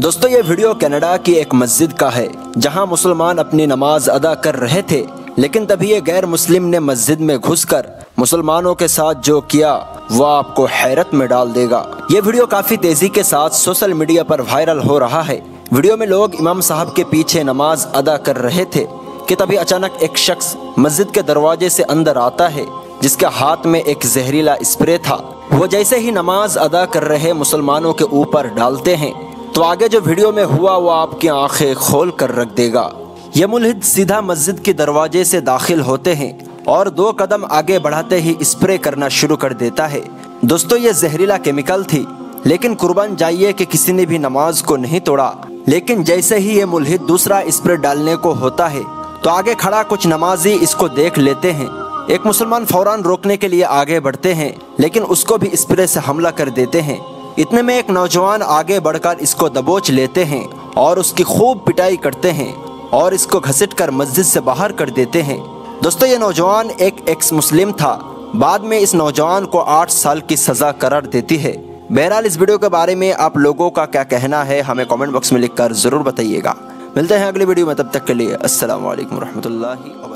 दोस्तों, ये video Canada की एक मस्जिद का है, जहाँ मुसलमान अपनी नमाज़ अदा कर रहे थे, लेकिन तभी ये गैर मुस्लिम ने मस्जिद में घुसकर मुसलमानों के साथ जो किया, वो आपको हैरत में डाल देगा। ये वीडियो काफ़ी तेज़ी के साथ सोशल मीडिया पर वायरल हो रहा है। वीडियो में लोग इमाम साहब के पीछे नमाज़ अदा कर रहे थे, कि तभी अचानक एक शख्स मस्जिद के दरवाजे से अंदर आता है, जिसके हाथ में एक जहरीला स्प्रे था। वो जैसे ही नमाज़ अदा कर रहे मुसलमानों के ऊपर डालते हैं तो आगे जो वीडियो में हुआ, वो आपकी आँखें खोल कर रख देगा। ये मुलहिद सीधा मस्जिद के दरवाजे से दाखिल होते हैं और दो कदम आगे बढ़ाते ही स्प्रे करना शुरू कर देता है। दोस्तों, ये जहरीला केमिकल थी, लेकिन कुर्बान जाइए कि किसी ने भी नमाज़ को नहीं तोड़ा। लेकिन जैसे ही ये मुलहिद दूसरा स्प्रे डालने को होता है तो आगे खड़ा कुछ नमाजी इसको देख लेते हैं। एक मुसलमान फ़ौरन रोकने के लिए आगे बढ़ते हैं, लेकिन उसको भी स्प्रे से हमला कर देते हैं। इतने में एक नौजवान आगे बढ़कर इसको दबोच लेते हैं और उसकी खूब पिटाई करते हैं और इसको घसीट कर मस्जिद से बाहर कर देते हैं। दोस्तों, ये नौजवान एक एक्स मुस्लिम था। बाद में इस नौजवान को आठ साल की सजा करार देती है। बहरहाल, इस वीडियो के बारे में आप लोगों का क्या कहना है, हमें कमेंट बॉक्स में लिखकर ज़रूर बताइएगा। मिलते हैं अगली वीडियो में, तब तक के लिए असल वालेकुम रहमतुल्लाहि व